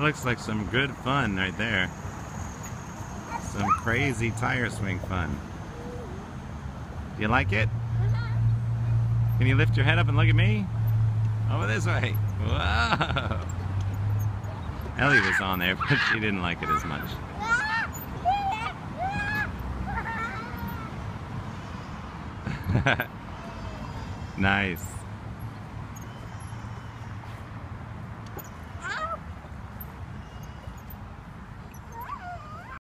looks like some good fun right there. Some crazy tire swing fun. Do you like it? Can you lift your head up and look at me? Over this way. Whoa. Ellie was on there, but she didn't like it as much. nice.